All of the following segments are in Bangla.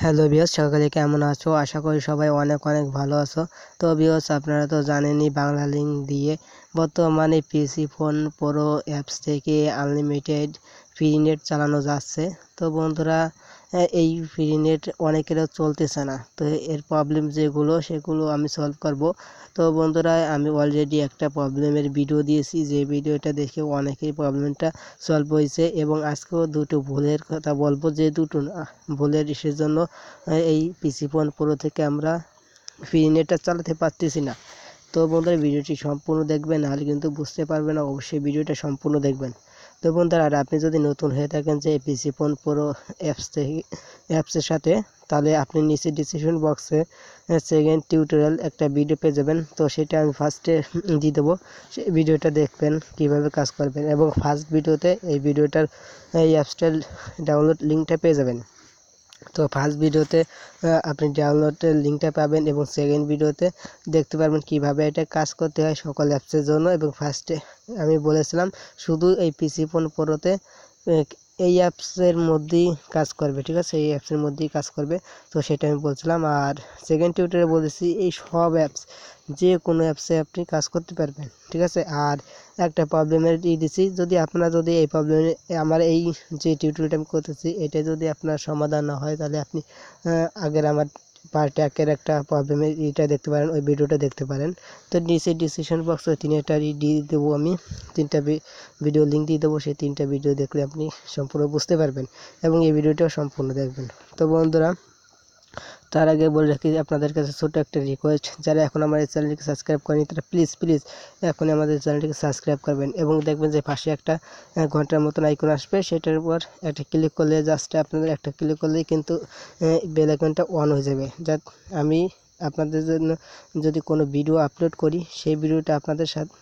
হ্যালো বিয়স সকালে কেমন আছো? আশা করি সবাই অনেক অনেক ভালো আছো। তো বিয়স আপনারা তো জানেনই বাংলা লিঙ্ক দিয়ে বর্তমানে পিসি ফোন প্রো অ্যাপস থেকে আনলিমিটেড ফ্রি নেট চালানো যাচ্ছে। তো বন্ধুরা এই ফ্রি নেট অনেকেরও চলতেছে না। তো এর প্রবলেম যেগুলো, সেগুলো আমি সলভ করব। তো বন্ধুরা, আমি অলরেডি একটা প্রবলেমের ভিডিও দিয়েছি। যে ভিডিওটা দেখে অনেকেই প্রবলেমটা সলভ হয়েছে এবং আজকেও দুটো ভুলের কথা বলব। যে দুটো ভুলের ইসের জন্য এই পিসি ফোন প্রো থেকে আমরা ফ্রি নেটটা চালাতে পারতেছি না। তো বন্ধুরা ভিডিওটি সম্পূর্ণ দেখবেন, নাহলে কিন্তু বুঝতে পারবেন না। অবশ্যই ভিডিওটা সম্পূর্ণ দেখবেন। তো বন্ধুরা, আর আপনি যদি নতুন হয়ে থাকেন যে পিসি ফোন প্রো অ্যাপস থেকে অ্যাপসের সাথে, তাহলে আপনি নিচে ডিসিশন বক্সে সেকেন্ড টিউটোরিয়াল একটা ভিডিও পেয়ে যাবেন। তো সেটা আমি ফার্স্টে দিয়ে দেবো। সেই ভিডিওটা দেখবেন, কীভাবে কাজ করবেন। এবং ফার্স্ট ভিডিওতে এই ভিডিওটার এই অ্যাপসটার ডাউনলোড লিঙ্কটা পেয়ে যাবেন। তো ফার্স্ট ভিডিওতে আপনি ডাউনলোডের লিঙ্কটা পাবেন এবং সেকেন্ড ভিডিওতে দেখতে পারবেন কীভাবে এটা কাজ করতে হয় সকল অ্যাপসের জন্য এবং ফার্স্টে আমি বলেছিলাম শুধু এই পিসি ফোন প্রোতে এই অ্যাপসের মধ্যেই কাজ করবে, ঠিক আছে? এই অ্যাপসের মধ্যেই কাজ করবে। তো সেটা আমি বলছিলাম। আর সেকেন্ড টিউটারে বলেছি এই সব অ্যাপস যে কোনো অ্যাপসে আপনি কাজ করতে পারবেন, ঠিক আছে? আর একটা প্রবলেমের ই দিছি, যদি আপনারা যদি এই প্রবলেমে আমার এই যে টিউটোরিয়ালটা আমি করতেছি, এটা যদি আপনার সমাধান না হয়, তাহলে আপনি আগের আমার পার্ট একের একটা প্রবলেমের এটা দেখতে পারেন, ওই ভিডিওটা দেখতে পারেন। তো নিচে ডিসক্রিপশন বক্সে তিনটার দিয়ে দেবো আমি, তিনটা ভিডিও লিঙ্ক দিয়ে দেবো, সেই তিনটা ভিডিও দেখলে আপনি সম্পূর্ণ বুঝতে পারবেন এবং এই ভিডিওটাও সম্পূর্ণ দেখবেন। তো বন্ধুরা তার আগে বলে রাখি আপনাদের কাছে ছোট একটা রিকোয়েস্ট যারা এখন আমার এই চ্যানেলটিকে সাবস্ক্রাইব করেনি তারা প্লিজ প্লিজ এখন আমাদের চ্যানেলটিকে সাবস্ক্রাইব করবেন এবং দেখবেন যে পাশে একটা ঘণ্টার মতন আইকন আসবে, সেটার উপর একটা ক্লিক করলে জাস্ট আপনাদের একটা ক্লিক করলেই কিন্তু বেল আইকনটা অন হয়ে যাবে। যা আমি আপনাদের জন্য যদি কোনো ভিডিও আপলোড করি, সেই ভিডিওটা আপনাদের সাথে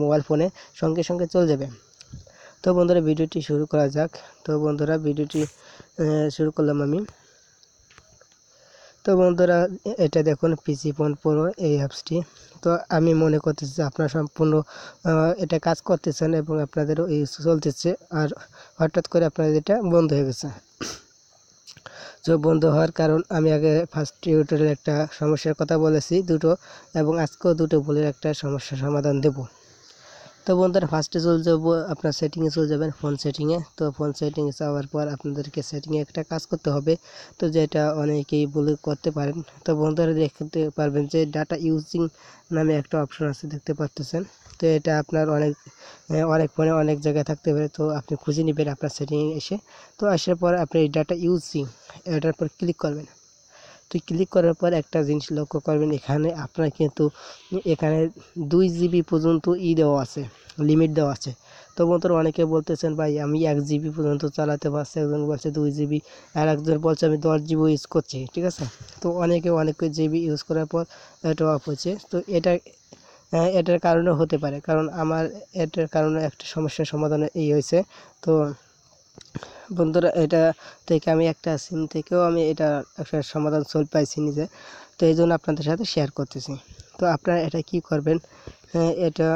মোবাইল ফোনে সঙ্গে সঙ্গে চলে যাবে। তো বন্ধুরা ভিডিওটি শুরু করা যাক। তো বন্ধুরা ভিডিওটি শুরু করলাম আমি। তো বন্ধুরা, এটা দেখুন পিসি ফোন প্রো এই অ্যাপসটি তো আমি মনে করতেছি আপনারা সম্পূর্ণ এটা কাজ করতেছেন এবং আপনাদেরও এই চলতেছে আর হঠাৎ করে আপনাদের এটা বন্ধ হয়ে গেছে। তো বন্ধ হওয়ার কারণ আমি আগে ফার্স্ট টিউটোরিয়ালে একটা সমস্যার কথা বলেছি, দুটো, এবং আজকেও দুটো ভুলের একটা সমস্যার সমাধান দেবো। তো বন্ধুরা ফার্স্টে চলে যাব, আপনার সেটিংয়ে চলে যাবেন ফোন সেটিংয়ে তো ফোন সেটিংয়ে যাওয়ার পর আপনাদেরকে সেটিংয়ে একটা কাজ করতে হবে। তো যেটা অনেকেই বলে করতে পারেন। তো বন্ধুরা দেখতে পারবেন যে ডাটা ইউজিং নামে একটা অপশন আছে, দেখতে পারতেছেন। তো এটা আপনার অনেক অনেক ফোনে অনেক জায়গায় থাকতে পারে। তো আপনি খুঁজে নেবেন আপনার সেটিংয়ে এসে। তো আসার পর আপনি ডাটা ইউজিং এটার পর ক্লিক করবেন। তো ক্লিক করার পর একটা জিনিস লক্ষ্য করবেন, এখানে আপনার কিন্তু এখানে দুই জিবি পর্যন্ত ই দেওয়া আছে লিমিট দেওয়া আছে। তো বন্ধুরা, অনেকে বলতেছেন, ভাই, আমি এক জিবি পর্যন্ত চালাতে পারছি। একজন বলছে, দুই জিবি আর একজন বলছে, আমি দশ জিবি ইউজ করছি। ঠিক আছে? তো অনেকে, অনেক জিবি ইউজ করার পর এটা অফ হচ্ছে তো এটা এটার কারণে হতে পারে। কারণ আমার, এটার কারণে একটা সমস্যার সমাধান এই হয়েছে। তো বন্ধুরা, এটা থেকে আমি একটা সিম থেকেও আমি এটা একটা সমাধান সলভ পাইছি নিজে। তো এই জন্য আপনাদের সাথে শেয়ার করতেছি। তো আপনারা এটা কি করবেন? এটা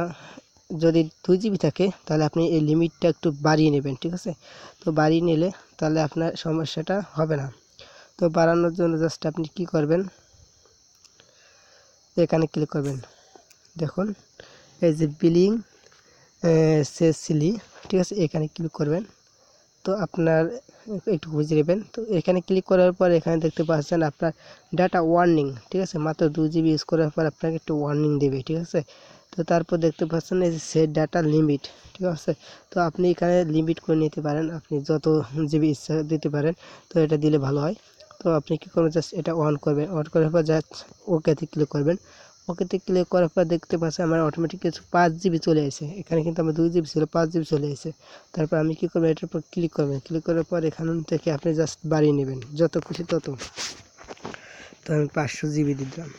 যদি দুই জিবি থাকে, তাহলে আপনি এই লিমিটটা একটু বাড়িয়ে নেবেন, ঠিক আছে? তো বাড়িয়ে নিলে তাহলে আপনার সমস্যাটা হবে না। তো বাড়ানোর জন্য জাস্ট আপনি কি করবেন? এখানে ক্লিক করবেন। দেখুন, এই যে বিলিং সেসিলি ঠিক আছে? এখানে ক্লিক করবেন। তো আপনার একটু বুঝে নেবেন। তো এখানে ক্লিক করার পর এখানে দেখতে পাচ্ছেন আপনার ডাটা ওয়ার্নিং ঠিক আছে? মাত্র দু জিবি ইউজ করার পর আপনাকে একটু ওয়ার্নিং দেবে, ঠিক আছে? তো তারপর দেখতে পাচ্ছেন এই যে সেট ডাটা লিমিট ঠিক আছে? তো আপনি এখানে লিমিট করে নিতে পারেন। আপনি যত জিবি ইচ্ছা দিতে পারেন, তো এটা দিলে ভালো হয়। তো আপনি কী করবেন? জাস্ট এটা অন করবেন। অন করার পর জাস্ট ওকেতে ক্লিক করবেন। ওকেতে ক্লিক করার পর দেখতে পাচ্ছি আমার অটোমেটিক কিছু পাঁচ জিবি চলে আসে। এখানে কিন্তু আমার দুই জিবি ছিল, পাঁচ জিবি চলে এসে তারপর আমি কী করব, এটার উপর ক্লিক করবেন ক্লিক করার পর এখান থেকে আপনি জাস্ট বাড়িয়ে নেবেন। যত খুশি তত। তো আমি পাঁচশো জিবি দিলাম।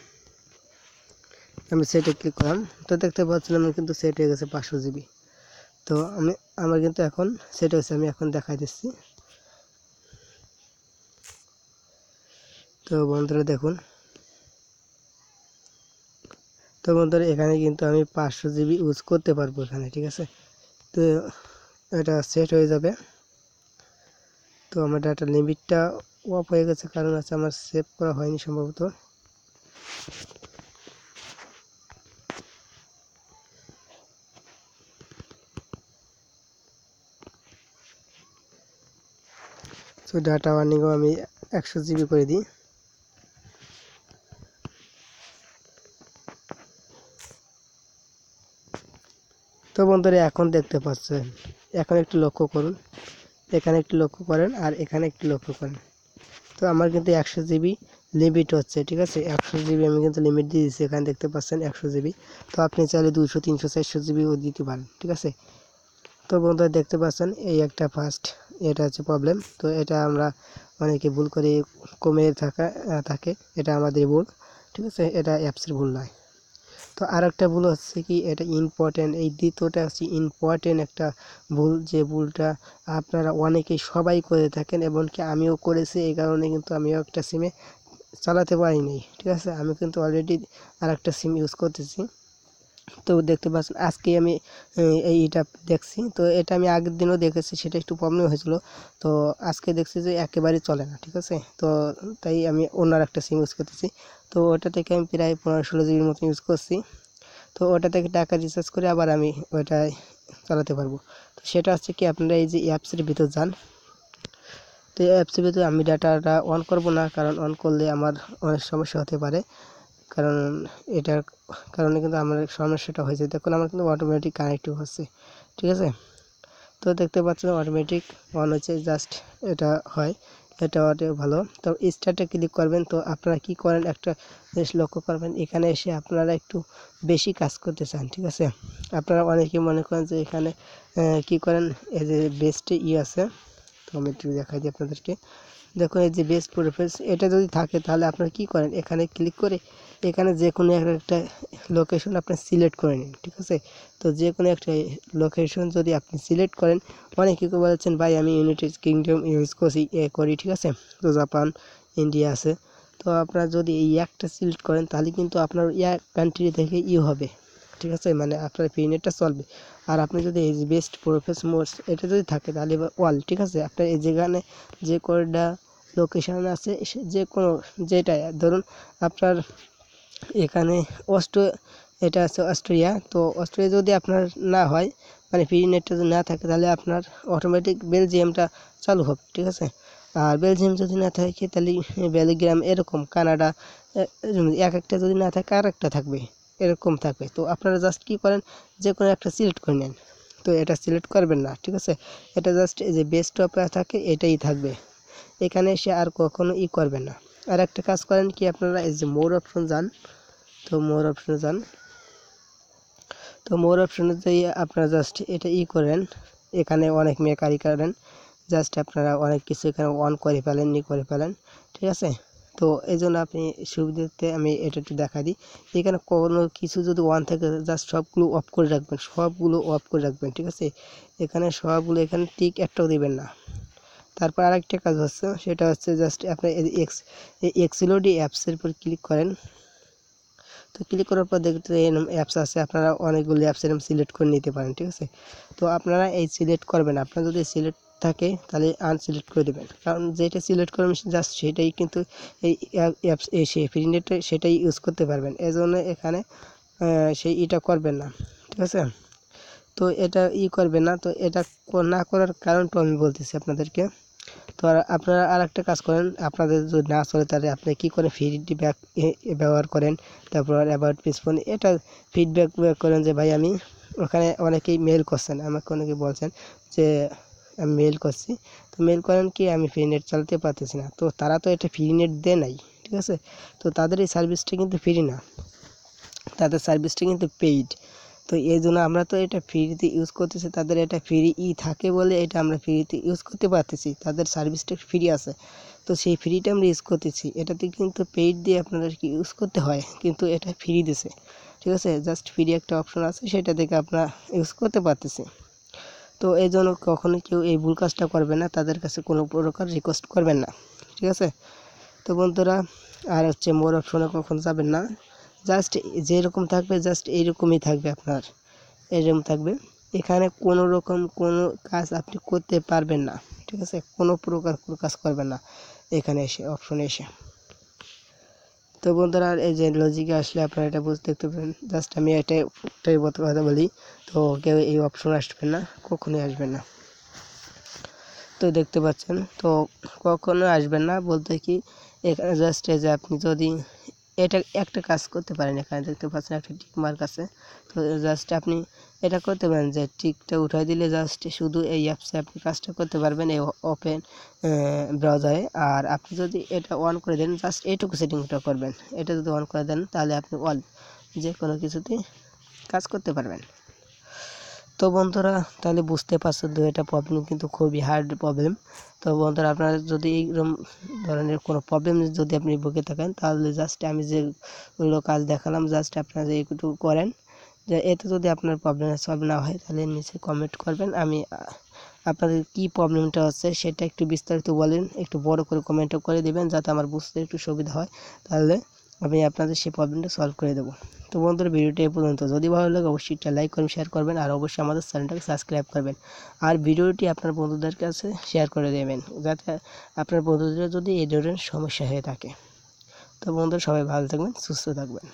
আমি সেটে ক্লিক করলাম। তো দেখতে পাচ্ছিলাম কিন্তু সেট হয়ে গেছে পাঁচশো জিবি তো আমি, আমার কিন্তু এখন সেট হয়েছে, আমি এখন দেখাই দিচ্ছি। তো বন্ধুরা দেখুন তো বন্ধুরা, এখানে কিন্তু আমি পাঁচশো জিবি ইউজ করতে পারব এখানে, ঠিক আছে? তো এটা সেট হয়ে যাবে। তো আমার ডাটা লিমিটটা অফ হয়ে গেছে, কারণ আছে আমার সেভ করা হয়নি সম্ভবত। তো ডাটা ওয়ার্নিংও আমি একশো জিবি করে দিই। তো বন্ধুরা, এখন দেখতে পাচ্ছেন, এখন একটু লক্ষ্য করুন, এখানে একটু লক্ষ্য করেন আর এখানে একটু লক্ষ্য করেন। তো আমার কিন্তু একশো জিবি লিমিট হচ্ছে, ঠিক আছে? একশো জিবি আমি কিন্তু লিমিট দিয়ে দিচ্ছি এখানে দেখতে পাচ্ছেন একশো জিবি। তো আপনি চাইলে দুশো তিনশো, চারশো জিবিও দিতে পারেন, ঠিক আছে? তো বন্ধুরা, দেখতে পাচ্ছেন এই একটা ফার্স্ট এটা হচ্ছে প্রবলেম তো এটা আমরা অনেকে ভুল করে কমে থাকা, থাকে, এটা আমাদের ভুল, ঠিক আছে? এটা অ্যাপসের ভুল নয়। তো আর একটা ভুল হচ্ছে কি, এটা ইম্পর্ট্যান্ট এই দ্বিতীয়টা হচ্ছে ইম্পর্টেন্ট একটা ভুল, যে ভুলটা আপনারা অনেকেই সবাই করে থাকেন, এমনকি আমিও করেছি, এই কারণে কিন্তু আমিও একটা সিমে চালাতে পারিনি ঠিক আছে? আমি কিন্তু অলরেডি আর একটা সিম ইউজ করতেছি। তো দেখতে পাচ্ছেন আজকে আমি এইটা দেখছি। তো এটা আমি আগের দিনও দেখেছি, সেটা একটু প্রবলেম হয়েছিল। তো আজকে দেখছি যে একেবারেই চলে না, ঠিক আছে? তো তাই আমি অন্য একটা সিম ইউজ করতেছি। তো ওটা থেকে আমি প্রায় পনেরো ষোলো জিবির মতো ইউজ করছি। তো ওটা থেকে টাকা রিচার্জ করে আবার আমি ওইটাই চালাতে পারব। তো সেটা হচ্ছে কি, আপনারা এই যে অ্যাপসের ভিতর যান। তো এই অ্যাপসের ভিতরে আমি ডাটাটা অন করব না, কারণ অন করলে আমার অনেক সমস্যা হতে পারে। কারণ এটার কারণে কিন্তু আমার সমস্যাটা হয়েছে। দেখুন, আমার কিন্তু অটোমেটিক কানেক্টিভ হচ্ছে, ঠিক আছে? তো দেখতে পাচ্ছেন অটোমেটিক অন হচ্ছে জাস্ট এটা হয়, এটা অটো ভালো। তো স্টার্টে ক্লিক করবেন, তো আপনারা কি করেন, একটা জিনিস লক্ষ্য করবেন, এখানে এসে আপনারা একটু বেশি কাজ করতে চান, ঠিক আছে? আপনারা অনেকে মনে করেন যে এখানে কি করেন, এই যে বেস্টে ই আছে, তো আমি একটু দেখাই দিই আপনাদেরকে। দেখুন, এই যে বেস্ট প্রোফাইলস এটা যদি থাকে তাহলে আপনারা কি করেন? এখানে ক্লিক করে এখানে যে কোনো একটা লোকেশন আপনি সিলেক্ট করে নিন, ঠিক আছে? তো যে কোনো একটা লোকেশন যদি আপনি সিলেক্ট করেন, অনেকে বলেছেন, ভাই, আমি ইউনাইটেড কিংডম ইউজ করছি, এ করি, ঠিক আছে? তো জাপান ইন্ডিয়া আছে। তো আপনারা যদি এই একটা সিলেক্ট করেন, তাহলে কিন্তু আপনার এক কান্ট্রি থেকে ইউ হবে, ঠিক আছে? মানে আপনার ফ্রি চলবে। আর আপনি যদি এই বেস্ট প্রোফেস মোডস এটা যদি থাকে, তাহলে ওয়াল ঠিক আছে? আপনার এই যেখানে যে কোডটা লোকেশান আছে যে কোনো যেটা ধরুন আপনার এখানে অস্ট এটা আছে অস্ট্রিয়া, তো অস্ট্রিয়া যদি আপনার না হয় মানে ফ্রি নেটটা যদি না থাকে, তাহলে আপনার অটোমেটিক বেলজিয়ামটা চালু হবে, ঠিক আছে? আর বেলজিয়াম যদি না থাকে, তাহলে বেলগ্রাম এরকম, কানাডা এক একটা যদি না থাকে, আর একটা থাকবে, এরকম থাকবে। তো আপনারা জাস্ট কী করেন, যে কোনো একটা সিলেক্ট করে নেন। তো এটা সিলেক্ট করবেন না, ঠিক আছে? এটা জাস্ট এই যে বেস্ট অপে থাকে, এটাই থাকবে। এখানে এসে আর কখনো ই করবেন না। আর একটা কাজ করেন কি, আপনারা এই যে মোর অপশন যান, তো মোর অপশনে যান। তো মোর অপশনে যাই আপনারা জাস্ট এটা ই করেন। এখানে অনেক মেকারি করেন জাস্ট আপনারা অনেক কিছু এখানে অন করে ফেলেন, ই করে ফেলেন, ঠিক আছে? তো এই জন্য আপনি সুবিধাতে আমি এটা একটু দেখা দিই। এখানে কোনো কিছু যদি ওয়ান থাকে জাস্ট সবগুলো অফ করে রাখবেন, সবগুলো অফ করে রাখবেন, ঠিক আছে? এখানে সবগুলো, এখানে টিক একটাও দেবেন না। তারপর আরেকটা কাজ হচ্ছে, সেটা হচ্ছে জাস্ট আপনি এক্স এক্সিলোডি অ্যাপসের উপর ক্লিক করেন। তো ক্লিক করার পর দেখতে এরকম অ্যাপস আছে, আপনারা অনেকগুলো অ্যাপস এরকম সিলেক্ট করে নিতে পারেন, ঠিক আছে? তো আপনারা এই সিলেক্ট করবেন, আপনার যদি সিলেক্ট থাকে তাহলে আনসিলেক্ট করে দেবেন। কারণ যেটা সিলেক্ট করবেন জাস্ট সেটাই কিন্তু এই অ্যাপস এসে ফ্রি নেটে সেটাই ইউজ করতে পারবেন। এজন্য এখানে সেই ইটা করবেন না, ঠিক আছে? তো এটা ই করবে না, তো এটা না করার কারণটা আমি বলতেছি আপনাদেরকে। তো আপনারা আর একটা কাজ করেন, আপনাদের যদি না চলে তাহলে আপনি কী করেন ফিডব্যাক ব্যবহার করেন? তারপর অ্যাবাউট পিসফোন এটা ফিডব্যাক করেন যে, ভাই, আমি ওখানে অনেকেই মেল করছেন, আমাকে অনেকে বলছেন যে, আমি মেল করছি। তো মেল করেন কি, আমি ফ্রি নেট চালাতে পারতেছি না। তো তারা তো এটা ফ্রি নেট দেয় নাই, ঠিক আছে? তো তাদের এই সার্ভিসটা কিন্তু ফ্রি না। তাদের সার্ভিসটা কিন্তু পেইড তো এই জন্য আমরা তো এটা ফ্রিতে ইউজ করতেছি। তাদের এটা ফ্রি ই থাকে বলে এটা আমরা ফ্রিতে ইউজ করতে পারতেছি। তাদের সার্ভিসটা ফ্রি আছে। তো সেই ফ্রিটা আমরা ইউজ করতেছি। এটাতে কিন্তু পেইড দিয়ে আপনাদেরকে ইউজ করতে হয়। কিন্তু এটা ফ্রি দিছে। ঠিক আছে? জাস্ট ফ্রি একটা অপশন আছে, সেটা থেকে আপনারা ইউজ করতে পারতেছি। তো এই জন্য কখনো কেউ এই ভুল কাজটা করবে না। তাদের কাছে কোনো প্রকার রিকোয়েস্ট করবেন না। ঠিক আছে? তো বন্ধুরা, আর হচ্ছে মোর অপশনে কখন যাবেন না। জাস্ট যেরকম থাকবে জাস্ট এইরকমই থাকবে আপনার। এরকম থাকবে। এখানে কোনো রকম কোনো কাজ আপনি করতে পারবেন না। ঠিক আছে? কোনো প্রকার কোনো কাজ করবেন না। এখানে এসে অপশনে এসে। তো বন্ধুরা, এই যে লজিকে আসলে আপনারা এটা বুঝতে দেখতে পারেন। জাস্ট আমি এটাই একটাই কথা বলি। তো কেউ এই অপশন আসবেন না, কখনোই আসবেন না। তো দেখতে পাচ্ছেন, তো কখনো আসবেন না। বলতে কি, এখানে জাস্ট এই যে আপনি যদি এটা একটা কাজ করতে পারেন এখানে, দেখতে পাচ্ছেন একটা টিক মার্ক আছে। তো জাস্ট আপনি এটা করতে পারেন যে টিকটা উঠাই দিলে জাস্ট শুধু এই অ্যাপসে আপনি কাজটা করতে পারবেন এই ওপেন ব্রাউজারে। আর আপনি যদি এটা অন করে দেন, জাস্ট এইটুকু সেটিংটা করবেন। এটা যদি অন করে দেন, তাহলে আপনি অল যে কোনো কিছুতে কাজ করতে পারবেন। তো বন্ধুরা, তাহলে বুঝতে পারছ তো এটা প্রবলেম কিন্তু খুবই হার্ড প্রবলেম তো বন্ধুরা, আপনারা যদি এইরকম ধরনের কোনো প্রবলেম যদি আপনি ভুগে থাকেন, তাহলে জাস্ট আমি যেগুলো কাজ দেখালাম জাস্ট আপনারা একটু করেন। যে এতে যদি আপনার প্রবলেম সলভ না হয়, তাহলে নিচে কমেন্ট করবেন। আমি আপনাদের কি প্রবলেমটা হচ্ছে সেটা একটু বিস্তারিত বলেন, একটু বড় করে কমেন্টও করে দেবেন, যাতে আমার বুঝতে একটু সুবিধা হয়। তাহলে আমি আপনাদের সেই প্রবলেমটা সলভ করে দেবো। তো বন্ধুরা, ভিডিওটি এ পর্যন্ত। যদি ভালো লাগে, অবশ্যই একটা লাইক করবেন শেয়ার করবেন, আর অবশ্যই আমাদের চ্যানেলটাকে সাবস্ক্রাইব করবেন। আর ভিডিওটি আপনার বন্ধুদের কাছে শেয়ার করে দেবেন, যাতে আপনার বন্ধুদের যদি এই ধরনের সমস্যা হয়ে থাকে। তো বন্ধুরা, সবাই ভালো থাকবেন, সুস্থ থাকবেন।